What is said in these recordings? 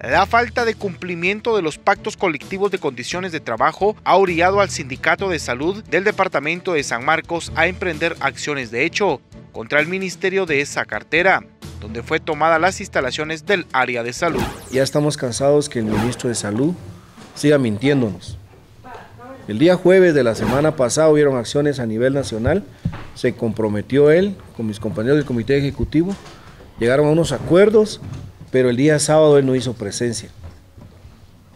La falta de cumplimiento de los pactos colectivos de condiciones de trabajo ha orillado al Sindicato de Salud del Departamento de San Marcos a emprender acciones de hecho contra el ministerio de esa cartera, donde fue tomada las instalaciones del área de salud. Ya estamos cansados que el ministro de Salud siga mintiéndonos. El día jueves de la semana pasada hubieron acciones a nivel nacional, se comprometió él con mis compañeros del comité ejecutivo, llegaron a unos acuerdos pero el día sábado él no hizo presencia.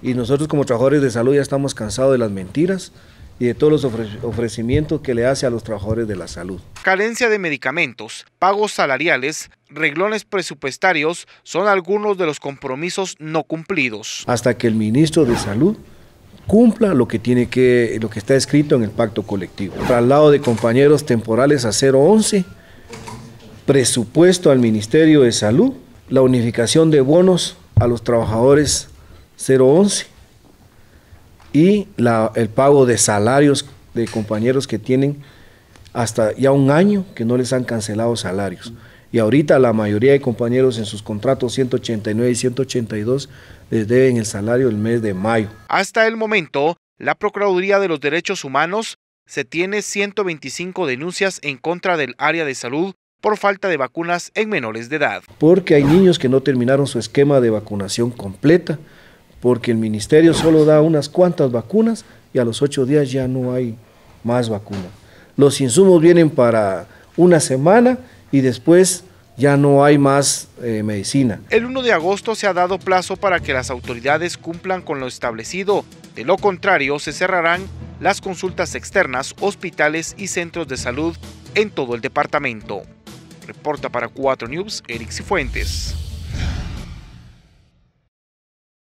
Y nosotros como trabajadores de salud ya estamos cansados de las mentiras y de todos los ofrecimientos que le hace a los trabajadores de la salud. Carencia de medicamentos, pagos salariales, reglones presupuestarios son algunos de los compromisos no cumplidos. Hasta que el ministro de Salud cumpla lo que tiene que lo que está escrito en el pacto colectivo. Traslado de compañeros temporales a 011, presupuesto al Ministerio de Salud la unificación de bonos a los trabajadores 011 y el pago de salarios de compañeros que tienen hasta ya un año que no les han cancelado salarios. Y ahorita la mayoría de compañeros en sus contratos 189 y 182 les deben el salario el mes de mayo. Hasta el momento, la Procuraduría de los Derechos Humanos se tiene 125 denuncias en contra del área de salud por falta de vacunas en menores de edad. Porque hay niños que no terminaron su esquema de vacunación completa, porque el ministerio solo da unas cuantas vacunas y a los ocho días ya no hay más vacunas. Los insumos vienen para una semana y después ya no hay más eh, medicina. El 1 de agosto se ha dado plazo para que las autoridades cumplan con lo establecido. De lo contrario, se cerrarán las consultas externas, hospitales y centros de salud en todo el departamento. Reporta para 4 News Eric Cifuentes.